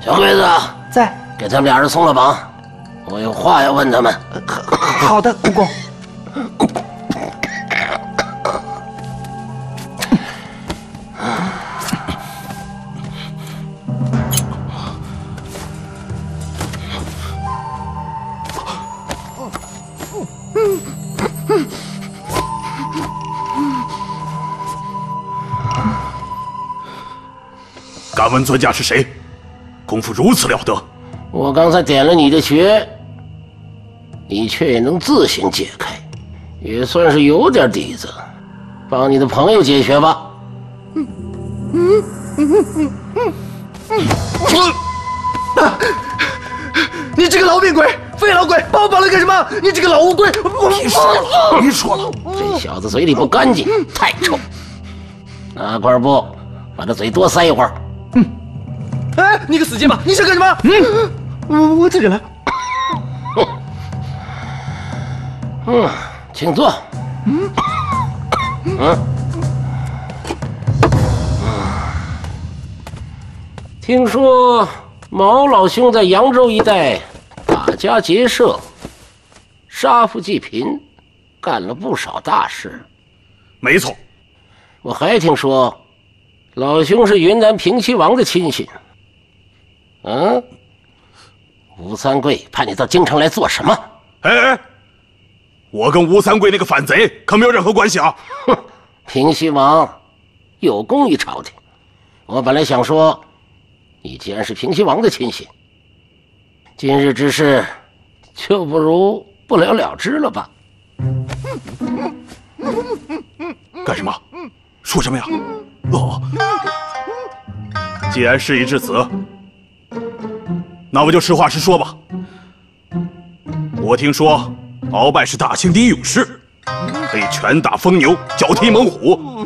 小鬼子，在，给他们俩人松了绑，我有话要问他们。好的，公公。敢问尊驾是谁？功夫如此了得，我刚才点了你的穴，你却也能自行解开，也算是有点底子。帮你的朋友解穴吧。嗯嗯嗯嗯嗯啊！你这个老变鬼，废老鬼，把我绑来干什么？你这个老乌龟！别说了，别说了，这小子嘴里不干净，太臭。拿块布把他嘴多塞一会儿。嗯。哎，你个死贱吧！你想干什么？嗯，我我自己来。嗯，请坐。嗯。嗯。听说毛老兄在扬州一带打家劫舍、杀富济贫，干了不少大事。没错。我还听说，老兄是云南平西王的亲信。嗯，吴三桂派你到京城来做什么？哎哎，我跟吴三桂那个反贼可没有任何关系啊！哼，平西王有功于朝廷，我本来想说，你既然是平西王的亲信，今日之事就不如不了了之了吧？干什么？说什么呀？哦，既然事已至此。那我就实话实说吧。我听说鳌拜是大清第一勇士，可以拳打疯牛，脚踢猛虎，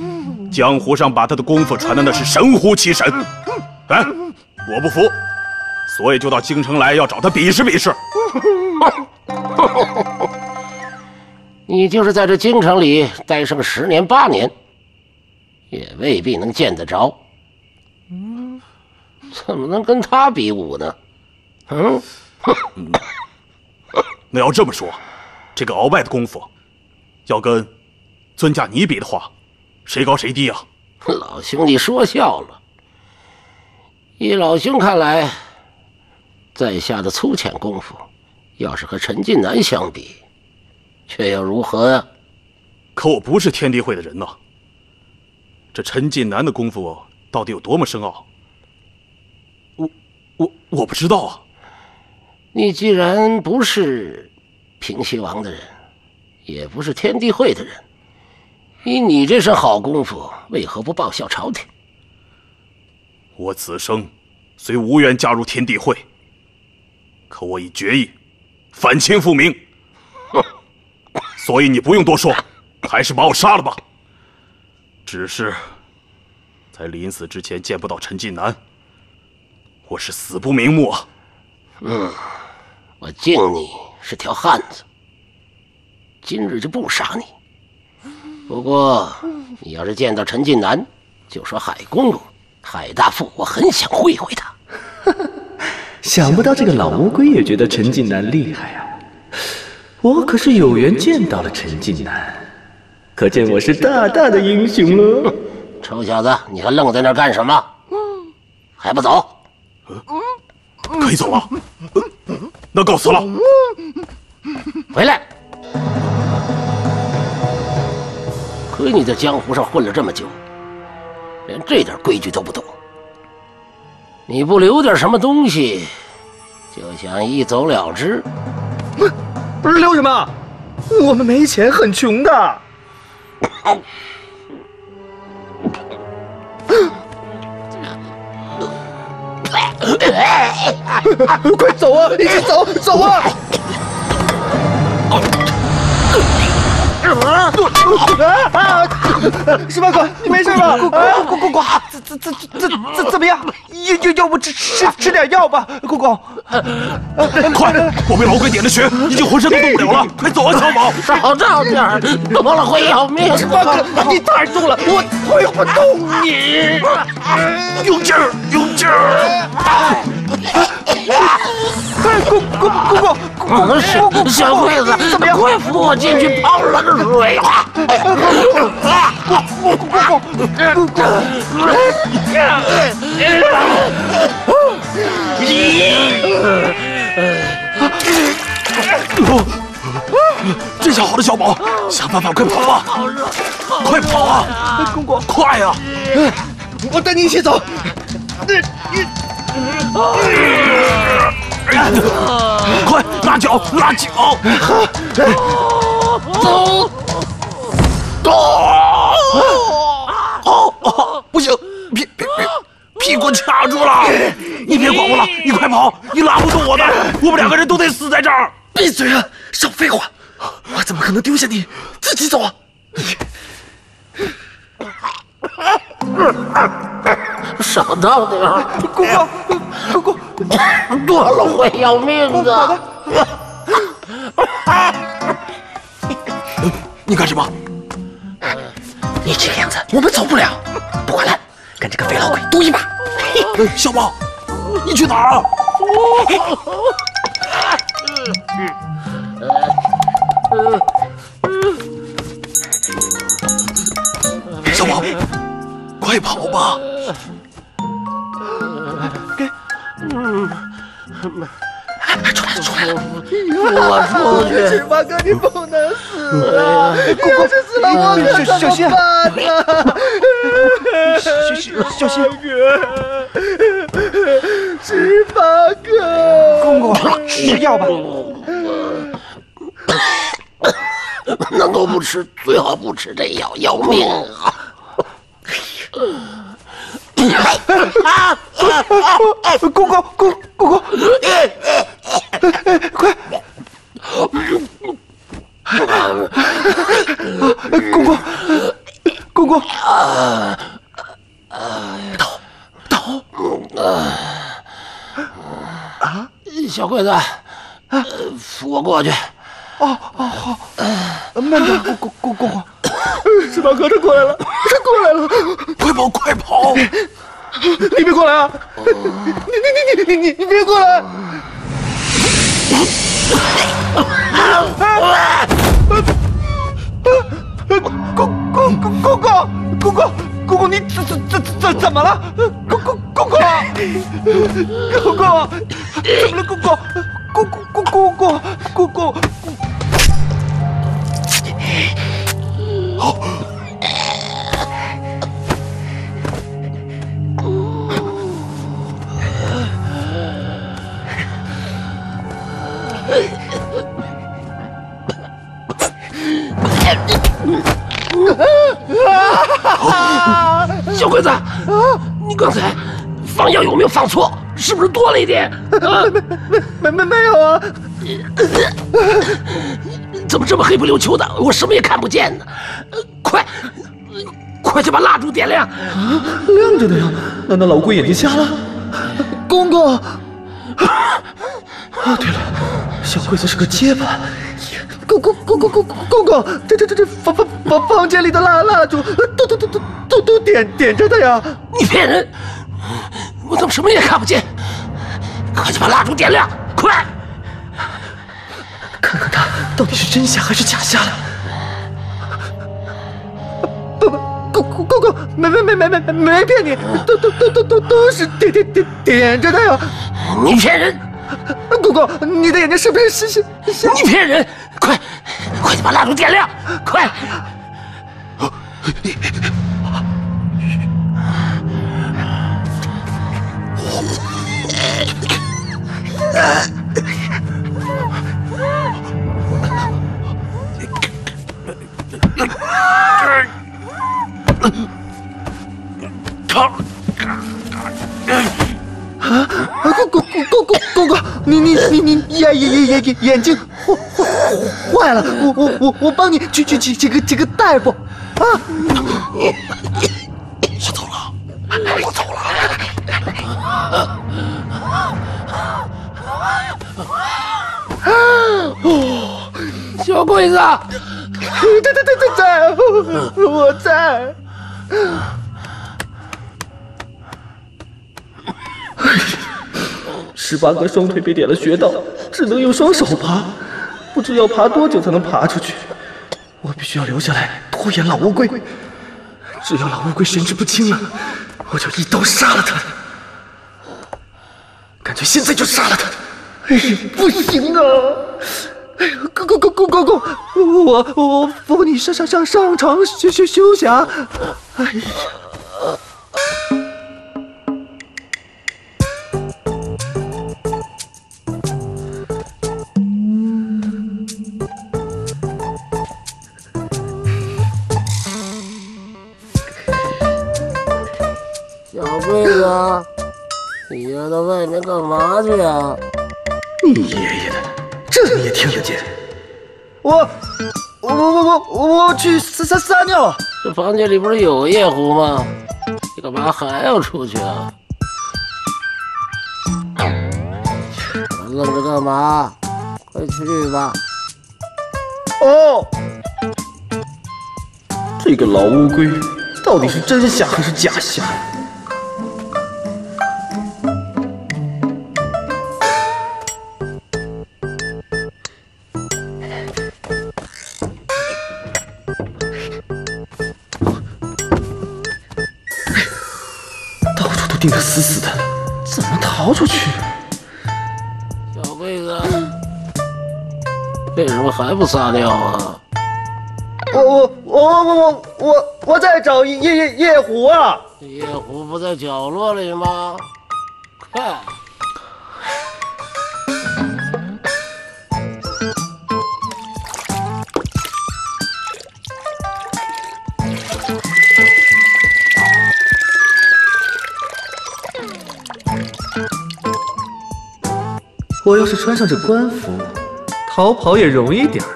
江湖上把他的功夫传的那是神乎其神。哎，我不服，所以就到京城来要找他比试比试。你就是在这京城里待上十年八年，也未必能见得着。怎么能跟他比武呢？嗯，那要这么说，这个鳌拜的功夫，要跟尊驾你比的话，谁高谁低啊？老兄弟说笑了。依老兄看来，在下的粗浅功夫，要是和陈近南相比，却又如何呀？可我不是天地会的人呐。这陈近南的功夫到底有多么深奥？我我我不知道啊。你既然不是平西王的人，也不是天地会的人，以你这身好功夫，为何不报效朝廷？我此生虽无缘加入天地会，可我已决意反清复明。所以你不用多说，还是把我杀了吧。只是在临死之前见不到陈近南，我是死不瞑目啊。嗯。我敬你是条汉子，今日就不杀你。不过，你要是见到陈近南，就说海公公、海大富，我很想会会他。想不到这个老乌龟也觉得陈近南厉害啊！我可是有缘见到了陈近南，可见我是大大的英雄了。臭小子，你还愣在那干什么？还不走？可以走了。那告辞了，回来。亏你在江湖上混了这么久，连这点规矩都不懂。你不留点什么东西，就想一走了之？不是留什么？我们没钱，很穷的。快走啊！一起走，走啊！啊！十八哥，你没事吧？呱呱呱呱！怎怎怎怎怎么样？要要要不吃吃吃点药吧，公公。快！我被老鬼点了穴，已经浑身都动不了了，快走啊，小宝！少照点儿，多了会要命。八哥，你太重了，我推不动你。用劲儿，用劲儿！哎，公公公公公公，小小鬼子，怎么？快扶我进去泡冷水！公公公公公公。这下好了，小宝，想办法快跑吧！快跑啊！公公，快呀！我带你一起走。快拉脚，拉脚！走！哦，不行，屁屁屁屁股卡住了！你别管我了，你快跑！你拉不动我的，我们两个人都得死在这儿！闭嘴啊！少废话！我怎么可能丢下你自己走啊？少倒点儿，姑姑，姑姑，多了会要命的。你干什么？你这个样子我们走不了。不管了，跟这个肥老鬼赌一把。哎小宝，你去哪儿啊？小宝，快跑吧！给，嗯出来，出来了！我出去。十八哥，你不能死啊！你要是死了，我可怎么办呢？小心，小心！十八哥，公公，吃药吧。能够不吃，最好不吃这药，要命啊！公公公公公，快！公公公公，头头啊！小鬼子，扶我过去。啊慢点，公公公公公。十八哥，他过来了，他过来了！快跑，快跑！你别过来啊！你你你你你你别过来！公公公公公公公公公，你怎怎怎怎怎么了？公公公公公公，怎么了？公公公公公公公公公。小鬼子，你刚才放药有没有放错？是不是多了一点？啊，没没没有啊！怎么这么黑不溜秋的？我什么也看不见呢！快，快去把蜡烛点亮！啊、亮着的呀！难道老鬼眼睛瞎了？公公，啊，对了，小鬼子是个结巴。公公公公公公公，这这这这房房房房间里的蜡蜡烛都都都都都都点点着的呀！你骗人！我怎么什么也看不见？快去把蜡烛点亮！快！看看他到底是真瞎还是假瞎了。不不，公公公公，没没没没没没骗你，都都都都都都是点点点点着的呀！你骗人！公公，你的眼睛是不是是是是？你骗人！快，快去把蜡烛点亮！快！眼眼眼眼眼眼睛坏了，我我我我帮你去去去请个请个大夫啊！小鬼子，对对对对在，我在。十八哥双腿被点了穴道，只能用双手爬，不知要爬多久才能爬出去。我必须要留下来拖延老乌龟，只要老乌龟神志不清了，我就一刀杀了他。干脆现在就杀了他！哎呀，不行啊！哎呀，公公公公公公，我我扶你上上上上床休休休息啊！哎呀。小鬼子，你要到外面干嘛去啊？你爷爷的，这你也听得见？我我我我我我去撒撒撒尿。这房间里不是有夜壶吗？你干嘛还要出去啊？愣着干嘛？快去吧！哦，这个老乌龟到底是真瞎还是假瞎？得死死的，怎么逃出去？小贝子，为什么还不撒尿啊？我我我我我我我在找夜夜夜壶啊！夜壶不在角落里吗？快！我要是穿上这官服，逃跑也容易点儿。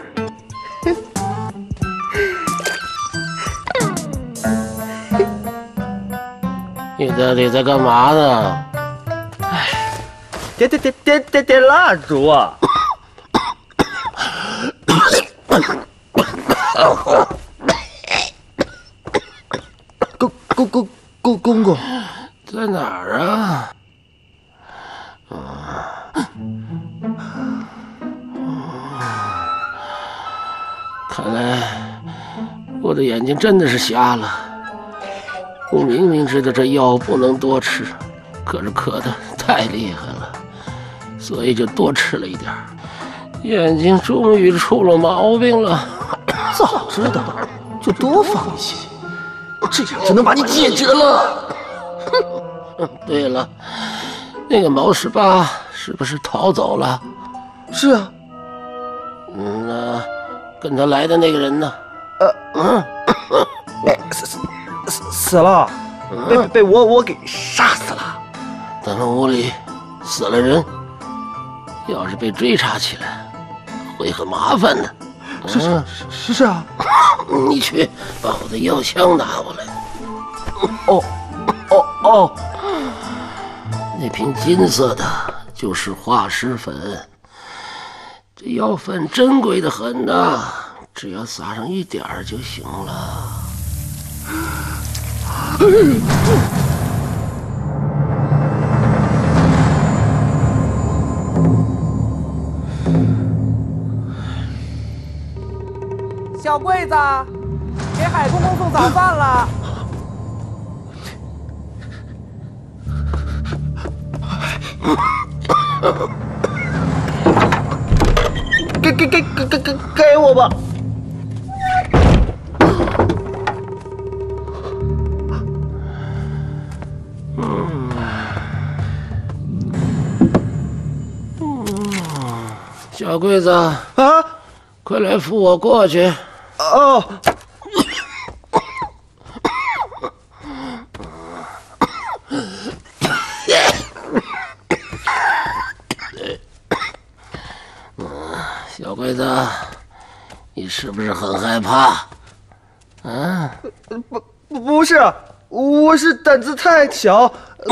你到底在干嘛呢？点点点点点点蜡烛啊！公公公公公公，在哪儿啊？我的眼睛真的是瞎了。我明明知道这药不能多吃，可是渴的太厉害了，所以就多吃了一点。眼睛终于出了毛病了。早知道就多放一些，这样就能把你解决了。对了，那个毛十八是不是逃走了？是啊，嗯，那跟他来的那个人呢？死死死死了，被被我我给杀死了。咱们屋里死了人，要是被追查起来，会很麻烦的。是是是是啊。你去把我的药箱拿过来。哦哦哦，那瓶金色的就是化石粉，这药粉珍贵的很呐，只要撒上一点儿就行了。小桂子，给海公公送早饭了。给给给给给给给我吧。小桂子，啊快来扶我过去。哦，小桂子，你是不是很害怕？啊，不不不是，我是胆子太小，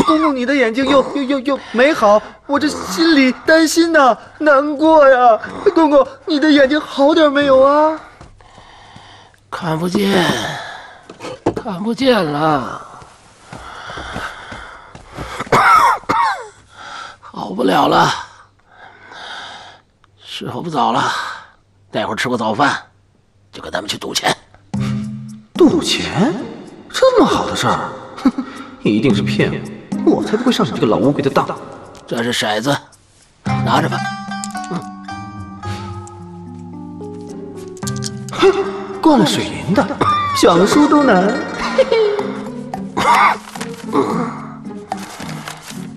公公你的眼睛又又又又没好，我这心里担心呐，难过呀。公公，你的眼睛好点没有啊？看不见，看不见了，好不了了。时候不早了，待会儿吃过早饭，就跟他们去赌钱。赌钱？这么好的事儿，哼，一定是骗我，我才不会上你这个老乌龟的当。这是骰子，拿着吧。哼，灌了水银的，想输都难。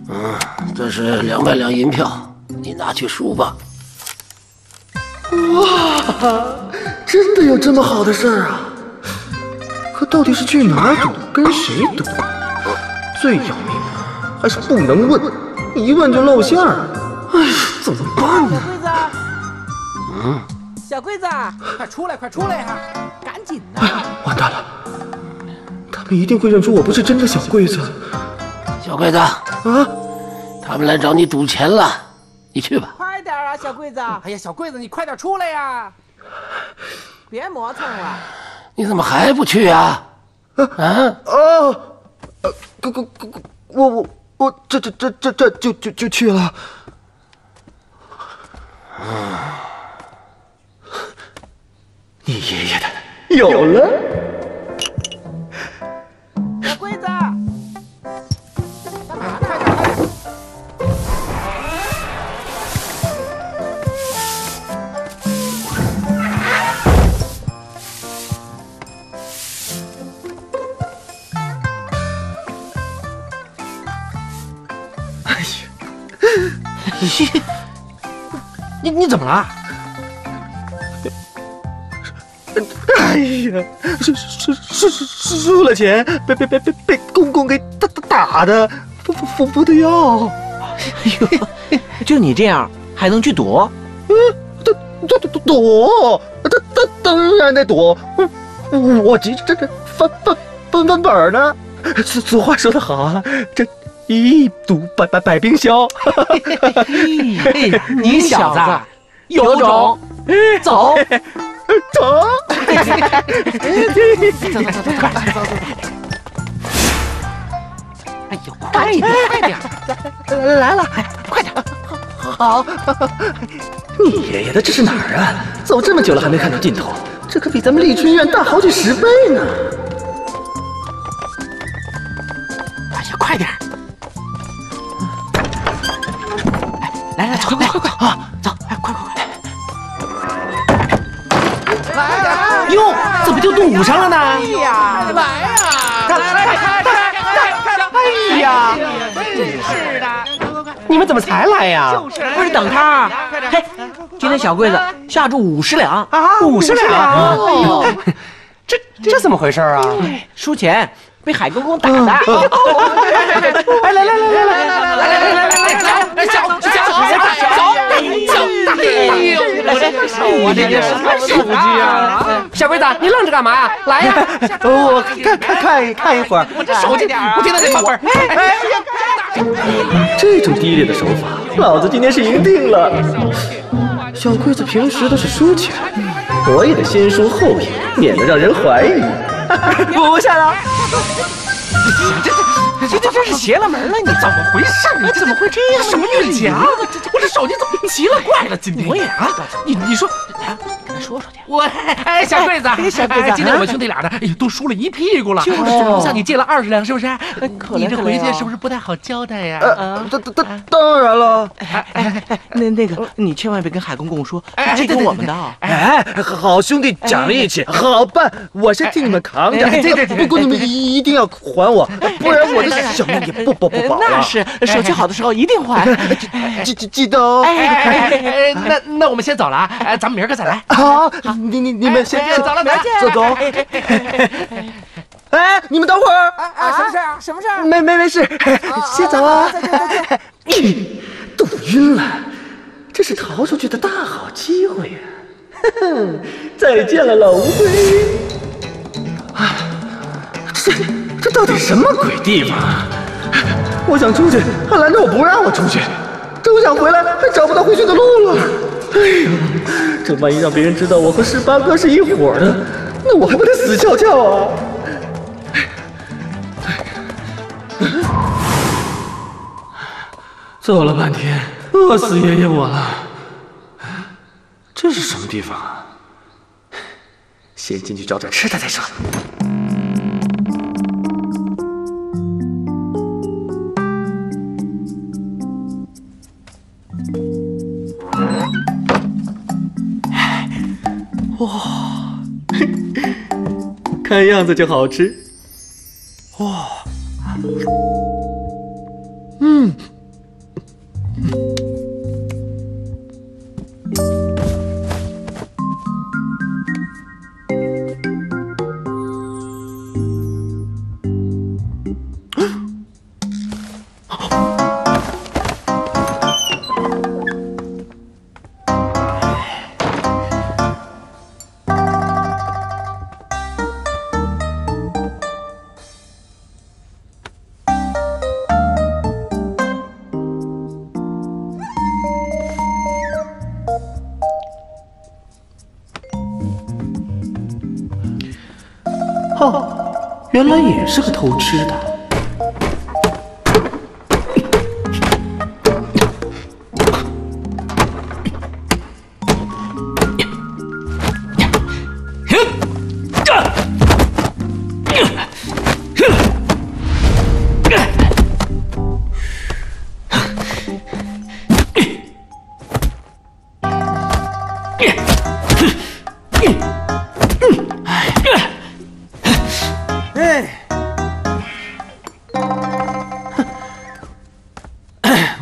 嗯，这是两百两银票，你拿去输吧。哇，真的有这么好的事儿啊！可到底是去哪儿赌，跟谁赌？最要命的还是不能问，一问就露馅儿。哎呀，怎么办呢？小桂子，嗯，小桂子，快出来，快出来呀！赶紧的！哎，完蛋了，他们一定会认出我不是真的小桂子。小桂子，啊，他们来找你赌钱了，你去吧。快点啊，小桂子！哎呀，小桂子，你快点出来呀！别磨蹭了。你怎么还不去啊？啊？哦，呃，哥哥哥哥，我我我这这这这这就就就去了。你爷爷的有了。你你怎么了？哎呀，输输输输输了钱，被被被被被公公给打打打的，服服服服的要。哎呦，就你这样还能去赌？嗯，赌赌赌赌赌，当当当然得赌。嗯，我急着这这翻翻翻翻本呢。俗俗话说得好啊，这一赌百百百病消。你小子有种，走走。走走走走，走走走！哎呦，快点快点！来了，快点！好，你爷爷的这是哪儿啊？走这么久了还没看到尽头，这可比咱们丽春院大好几十倍呢！怎么才来呀？就是不是等他？嘿，今天小柜子下注五十两啊五十两！哦这这怎么回事啊？输钱被海公公打的。哎，来来来来来来来来来来来，小小小走走！哎呦，我这手啊，这是什么手机啊？小龟子，你愣着干嘛呀？来呀！我看看看看一会儿。我这手机不停的得翻本。哎 这种低劣的手法，老子今天是赢定了。小龟子平时都是输钱，我也得先输后赢，免得让人怀疑。我下了。这这这这真是邪了门了！你怎么回事？你怎么会这样？什么运气啊？我这手机怎么奇了怪了？今天我也啊，你你说，来跟他说说去。我哎，小桂子，小桂子，今天我们兄弟俩呢，哎呦，都输了一屁股了。就是向你借了二十两，是不是？你这回去是不是不太好交代呀？呃，当当当当然了。哎哎哎，那那个，你千万别跟海公公说，这个我们的。哎，好兄弟讲义气，好办，我先替你们扛着。对对对，不过你们一定要还我，不然我的小命也不保不保了。那是手气好的时候一定还。记记记得哦。哎哎哎，那那我们先走了啊，哎，咱们明儿个再来。好，你你你们先走了，再见。走走。哎，你们等会儿。啊，什么事儿？什么事儿？没没没事，先走啊。再见再见。赌晕了，这是逃出去的大好机会呀！哼哼，再见了，老乌龟。啊，这这到底什么鬼地方啊？我想出去，还拦着我不让我出去；正想回来，还找不到回去的路了。哎呦，这万一让别人知道我和十八哥是一伙的，那我还不得死翘翘啊！走了半天，饿死爷爷我了。这是什么地方啊？先进去找点吃的再说。看样子就好吃。是个偷吃的。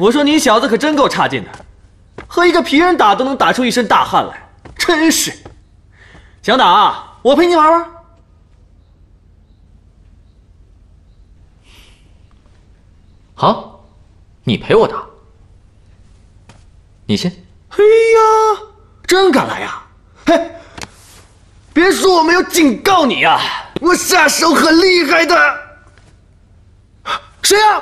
我说你小子可真够差劲的，和一个皮人打都能打出一身大汗来，真是！想打啊，我陪你玩玩。好，你陪我打。你先。嘿呀，真敢来呀！嘿，别说我没有警告你啊，我下手很厉害的。谁呀？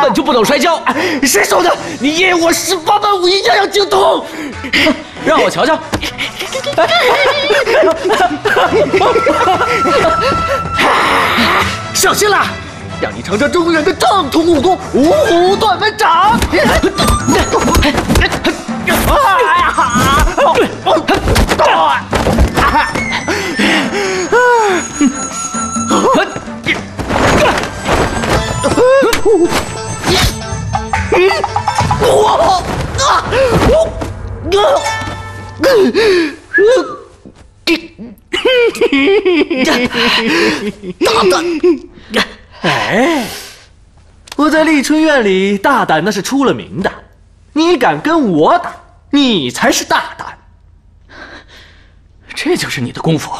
根本就不懂摔跤，谁说的？你爷爷我十八般武艺样样精通，让我瞧瞧。小心啦，让你尝尝中原的正统武功——五虎断门掌。我大胆！哎，我在丽春院里大胆那是出了名的，你敢跟我打，你才是大胆。这就是你的功夫。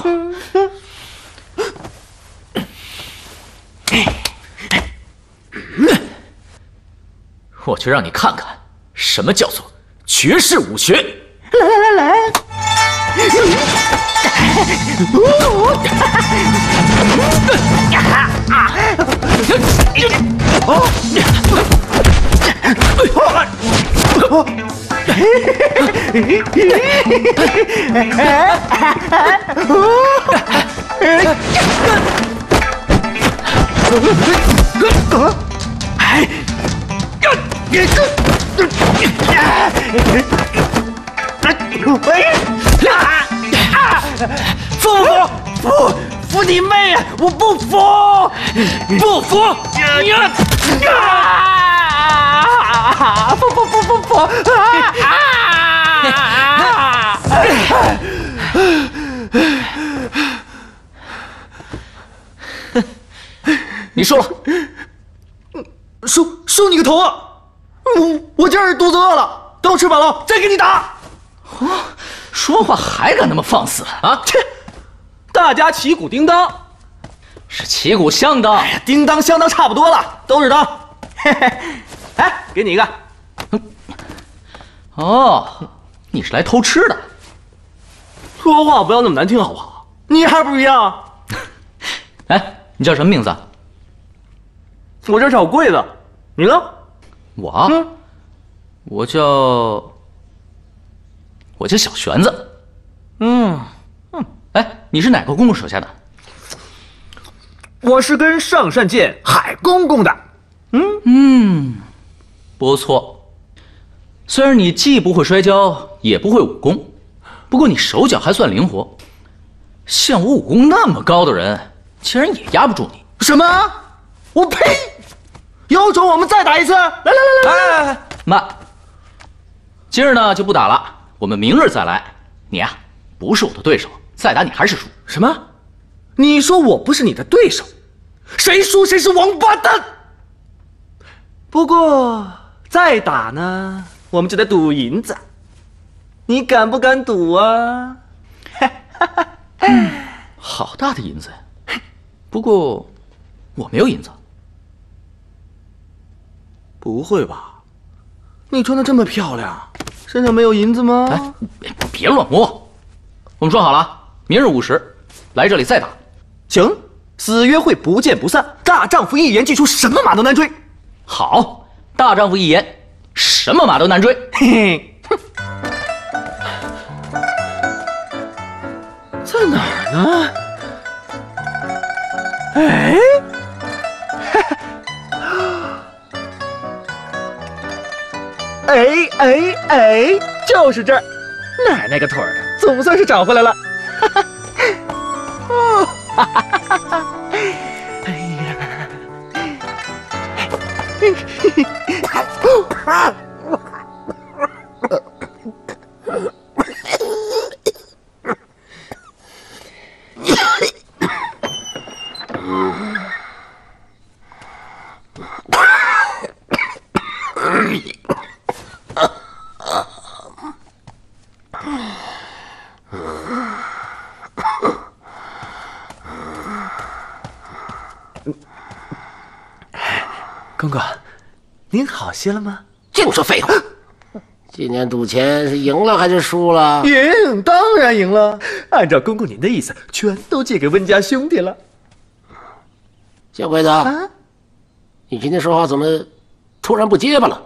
我就让你看看，什么叫做绝世武学！来来来来！服不服？服服你妹啊！我不服，不服！啊！服服服服服！啊啊！你输了，输输你个头啊！我我今儿肚子饿了，等我吃饱了再给你打。说话还敢那么放肆啊？切！大家旗鼓叮当，是旗鼓相当。哎呀，叮当相当差不多了，都是当。嘿嘿，哎，给你一个。哦，你是来偷吃的。说话不要那么难听好不好？你还不一样。哎，你叫什么名字？我叫小桂子，你呢？我，嗯，我叫我叫小玄子。嗯嗯，哎，你是哪个公公手下的？我是跟上善见海公公的。嗯嗯，不错。虽然你既不会摔跤，也不会武功，不过你手脚还算灵活。像我武功那么高的人，竟然也压不住你。什么？我呸！有种我们再打一次！来来来来来来来，慢。今儿呢就不打了，我们明日再来。你呀，不是我的对手，再打你还是输。什么？你说我不是你的对手？谁输谁是王八蛋。不过再打呢？我们就得赌银子，你敢不敢赌啊？哈哈好大的银子呀！不过我没有银子。不会吧？你穿的这么漂亮，身上没有银子吗？哎，别乱摸！我们说好了，明日午时来这里再打。行，死约会不见不散。大丈夫一言既出，什么马都难追。好，大丈夫一言。什么马都难追，嘿嘿，哼在哪儿呢？哎，哎哎哎，就是这儿，奶奶个腿的，总算是找回来了。哈哈，哦，哈哈哈哈！哎呀，嘿嘿嘿。啊公，您好些了吗？净说废话！今年赌钱是赢了还是输了？赢，当然赢了。按照公公您的意思，全都借给温家兄弟了。小鬼子，你今天说话怎么突然不结巴了？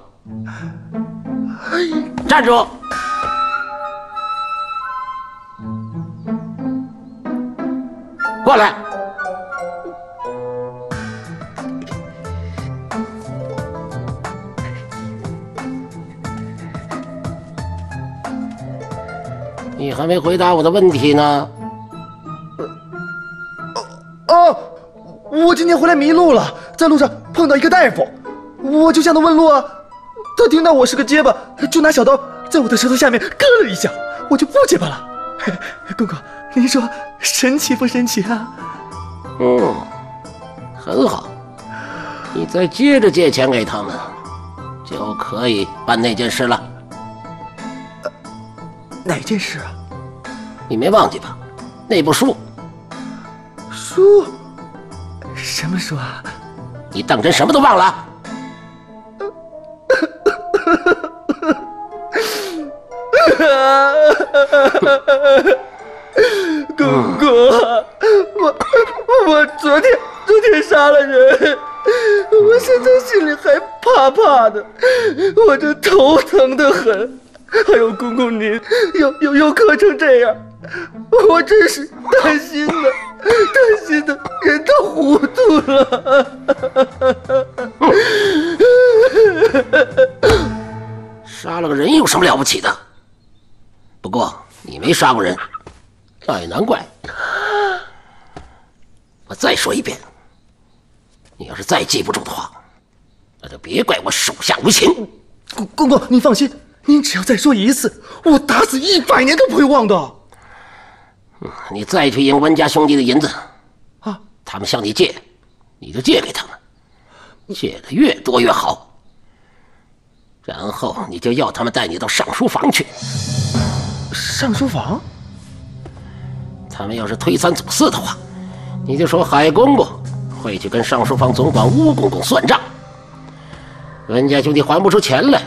站住！过来！你还没回答我的问题呢。哦，我今天回来迷路了，在路上碰到一个大夫，我就向他问路啊。他听到我是个结巴，就拿小刀在我的舌头下面割了一下，我就不结巴了。公公，您说神奇不神奇啊？嗯，很好。你再接着借钱给他们，就可以办那件事了。哪件事啊？你没忘记吧？那部书。书？什么书啊？你当真什么都忘了？公公，我我昨天昨天杀了人，我现在心里还怕怕的，我这头疼的很。还有公公您又又又磕成这样，我真是担心的，担心的人都糊涂了。杀了个人有什么了不起的？不过你没杀过人，那也难怪。我再说一遍，你要是再记不住的话，那就别怪我手下无情。公公公，您放心。您只要再说一次，我打死一百年都不会忘的。你再去赢温家兄弟的银子，啊，他们向你借，你就借给他们，借的越多越好。然后你就要他们带你到上书房去。上书房？他们要是推三阻四的话，你就说海公公会去跟上书房总管乌公公算账。温家兄弟还不出钱来，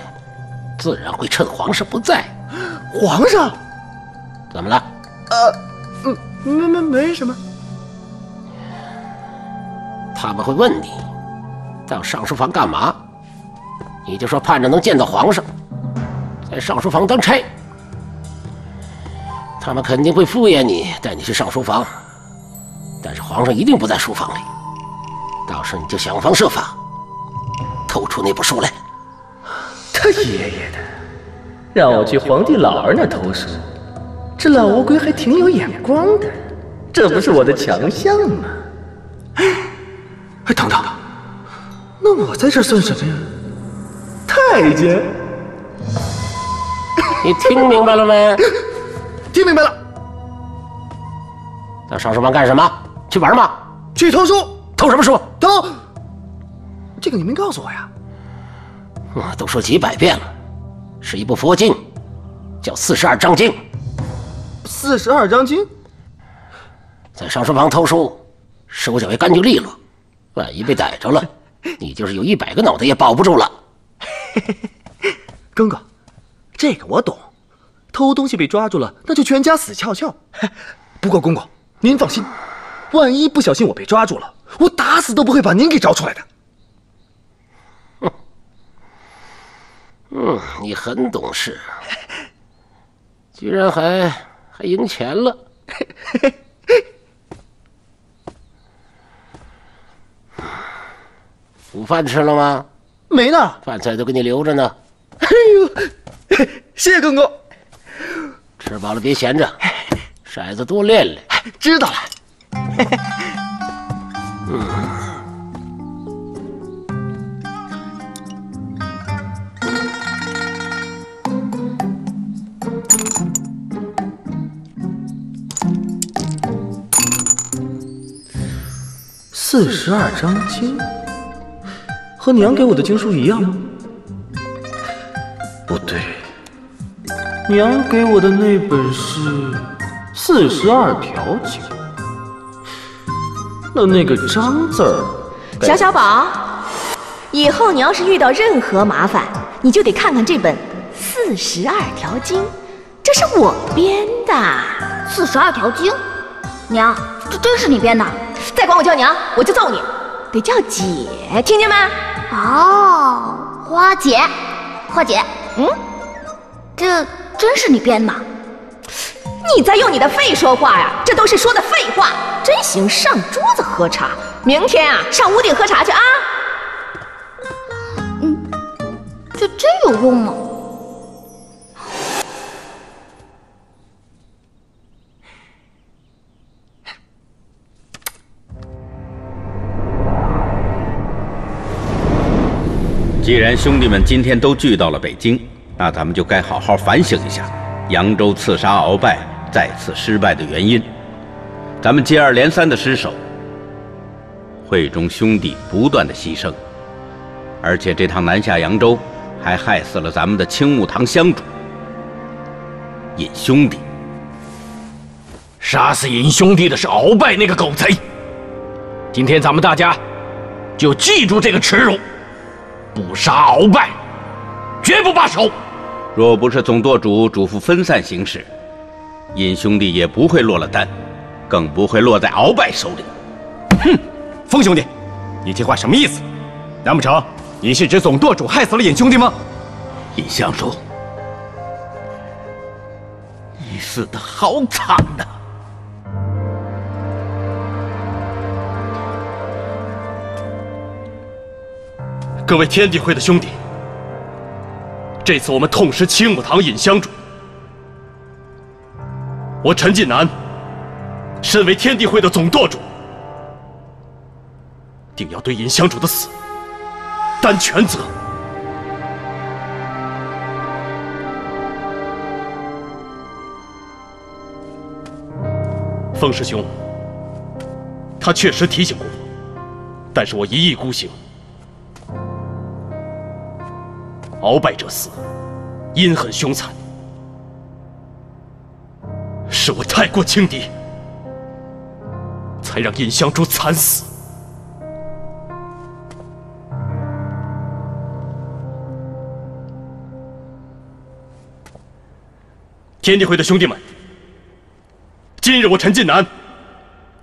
自然会趁皇上不在。皇上？怎么了？呃，嗯，没没没什么。他们会问你到尚书房干嘛，你就说盼着能见到皇上，在尚书房当差。他们肯定会敷衍你，带你去尚书房，但是皇上一定不在书房里。到时候你就想方设法偷出那部书来。他爷爷的，让我去皇帝老儿那偷书，这老乌龟还挺有眼光的，这不是我的强项吗？哎，等等，那我在这算什么呀？太监？你听明白了没？听明白了。到上书房干什么？去玩吗？去偷书。偷什么书？偷。这个你没告诉我呀？我都说几百遍了，是一部佛经，叫《四十二章经》。四十二章经。在上书房偷书，手脚也干净利落。万一被逮着了，你就是有一百个脑袋也保不住了。公公，这个我懂。偷东西被抓住了，那就全家死翘翘。不过公公，您放心，万一不小心我被抓住了，我打死都不会把您给找出来的。嗯，你很懂事，居然还还赢钱了。午饭吃了吗？没呢，饭菜都给你留着呢。哎呦，谢谢公公。吃饱了别闲着，骰子多练练。知道了。嗯。四十二章经，和娘给我的经书一样吗？不对。娘给我的那本是四十二条经，那那个章字儿，小小宝，以后你要是遇到任何麻烦，你就得看看这本四十二条经，这是我编的。四十二条经，娘，这真是你编的？再管我叫娘，我就揍你，得叫姐，听见没？哦，花姐，花姐，嗯，这。真是你编的？你在用你的肺说话呀？这都是说的废话。真行，上桌子喝茶。明天啊，上屋顶喝茶去啊。嗯，这真有用吗？既然兄弟们今天都聚到了北京。那咱们就该好好反省一下，扬州刺杀鳌拜再次失败的原因。咱们接二连三的失手，会中兄弟不断的牺牲，而且这趟南下扬州，还害死了咱们的青木堂香主尹兄弟。杀死尹兄弟的是鳌拜那个狗贼。今天咱们大家就记住这个耻辱，不杀鳌拜，绝不罢手。若不是总舵主嘱咐分散行事，尹兄弟也不会落了单，更不会落在鳌拜手里。哼，风兄弟，你这话什么意思？难不成你是指总舵主害死了尹兄弟吗？尹相如，你死的好惨呐！各位天地会的兄弟。这次我们痛失青木堂尹香主，我陈近南身为天地会的总舵主，定要对尹香主的死担全责。风师兄，他确实提醒过我，但是我一意孤行。鳌拜者死，阴狠凶残，是我太过轻敌，才让尹香珠惨死。天地会的兄弟们，今日我陈近南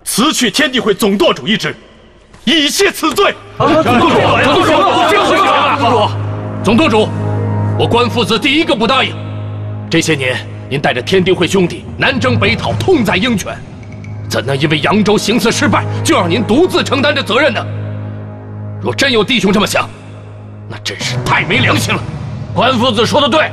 辞去天地会总舵主一职，以谢此罪。总舵主，总舵主，总舵主，总舵主，我关父子第一个不答应。这些年，您带着天地会兄弟南征北讨，痛宰鹰犬，怎能因为扬州行刺失败，就让您独自承担这责任呢？若真有弟兄这么想，那真是太没良心了。关父子说的对，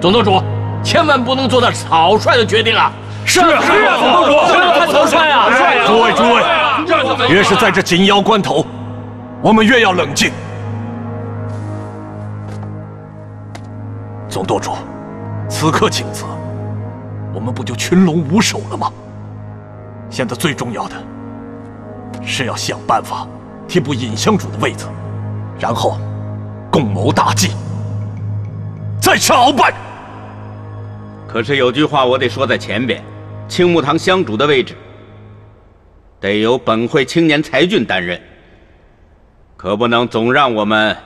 总舵主。千万不能做那草率的决定啊！是啊是啊，总舵主，不要太草率啊！诸位诸位，越是在这紧要关头，我们越要冷静。总舵主，此刻请辞，我们不就群龙无首了吗？现在最重要的是要想办法替补尹香主的位子，然后共谋大计，再杀鳌拜。可是有句话我得说在前边，青木堂香主的位置得由本会青年才俊担任，可不能总让我们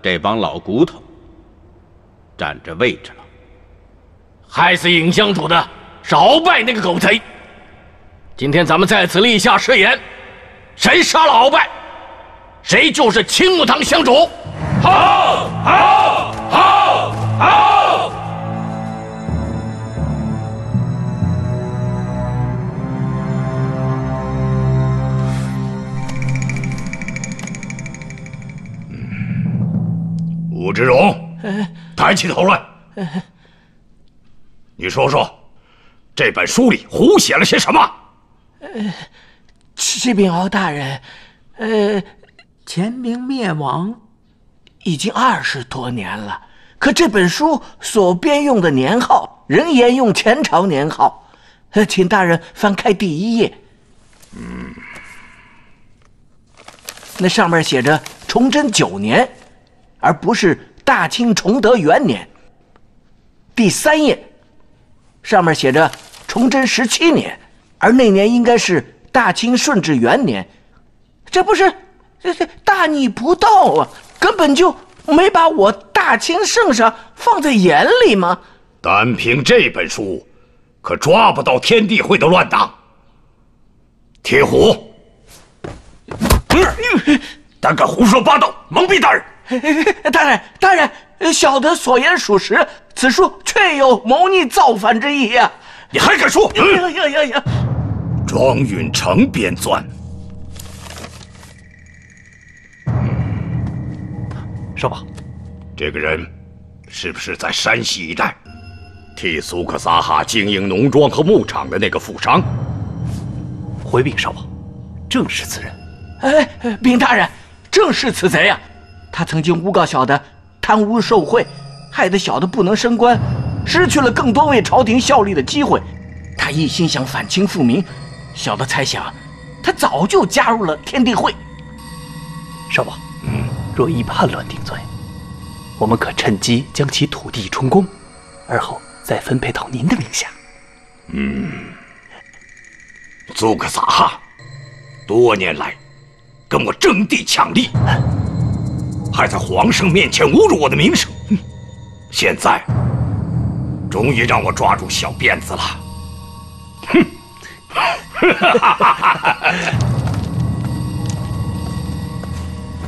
这帮老骨头占着位置了。害死尹香主的是鳌拜那个狗贼，今天咱们在此立下誓言，谁杀了鳌拜，谁就是青木堂香主。好，好，好，好。武志荣，抬起头来，你说说，这本书里胡写了些什么？呃，启禀敖大人，呃，前明灭亡已经二十多年了，可这本书所编用的年号仍沿用前朝年号，呃，请大人翻开第一页。嗯，那上面写着崇祯九年。而不是大清崇德元年。第三页上面写着崇祯十七年，而那年应该是大清顺治元年，这不是这这大逆不道啊！根本就没把我大清圣上放在眼里吗？单凭这本书，可抓不到天地会的乱党。铁虎，胆敢胡说八道，蒙蔽大人！大人，大人，小的所言属实，此书确有谋逆造反之意呀！你还敢说？呀呀呀呀！庄允成编纂。少保，这个人是不是在山西一带替苏克萨哈经营农庄和牧场的那个富商？回禀少保，正是此人。哎，禀大人，正是此贼呀！他曾经诬告小的贪污受贿，害得小的不能升官，失去了更多为朝廷效力的机会。他一心想反清复明，小的猜想，他早就加入了天地会。少保，若依叛乱定罪，我们可趁机将其土地充公，而后再分配到您的名下。嗯，祖克萨哈多年来跟我争地抢利。还在皇上面前侮辱我的名声，现在终于让我抓住小辫子了。哼！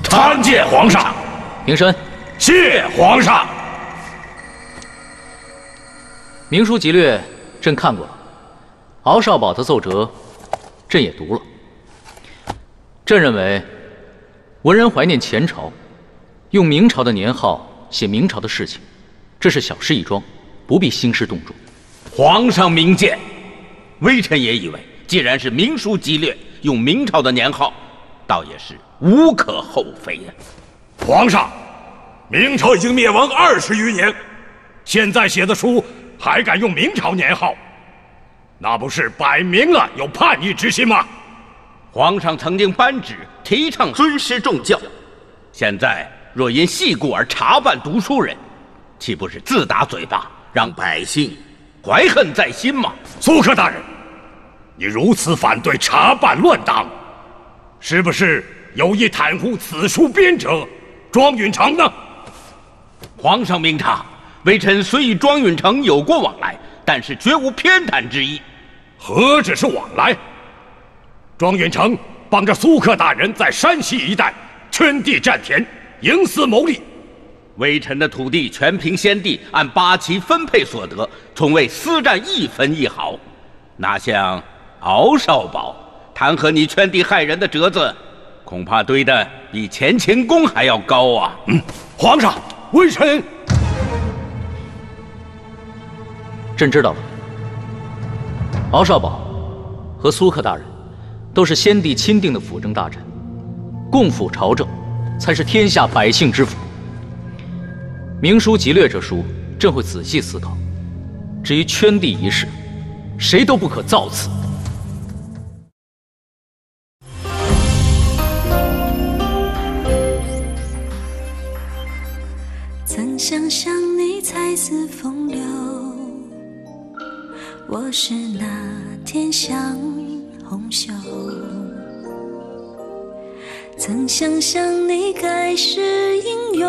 参见皇上，平身。谢皇上。明书急略，朕看过了。敖少保的奏折，朕也读了。朕认为，文人怀念前朝。用明朝的年号写明朝的事情，这是小事一桩，不必兴师动众。皇上明鉴，微臣也以为，既然是明书激略，用明朝的年号，倒也是无可厚非呀。皇上，明朝已经灭亡二十余年，现在写的书还敢用明朝年号，那不是摆明了有叛逆之心吗？皇上曾经颁旨提倡尊师重教，现在。若因戏故而查办读书人，岂不是自打嘴巴，让百姓怀恨在心吗？苏克大人，你如此反对查办乱党，是不是有意袒护此书编者庄允成呢？皇上明察，微臣虽与庄允成有过往来，但是绝无偏袒之意。何止是往来？庄允成帮着苏克大人在山西一带圈地占田，营私谋利。微臣的土地全凭先帝按八旗分配所得，从未私占一分一毫。哪像敖少保弹劾你圈地害人的折子，恐怕堆的比乾清宫还要高啊！嗯，皇上，微臣朕知道了。敖少保和苏克大人都是先帝钦定的辅政大臣，共辅朝政，才是天下百姓之福。明书急略这书，朕会仔细思考。至于圈地一事，谁都不可造次。曾想象你才似风流，我是那天香红袖。曾想象你盖世英勇，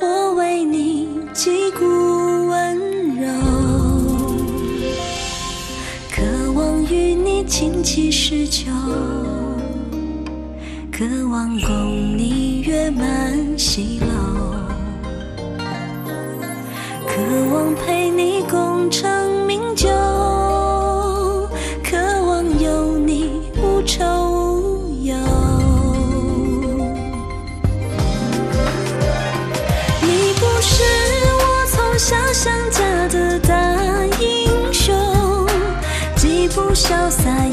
我为你击鼓温柔，渴望与你琴棋诗酒。渴望共你月满西楼，渴望陪你共成潇洒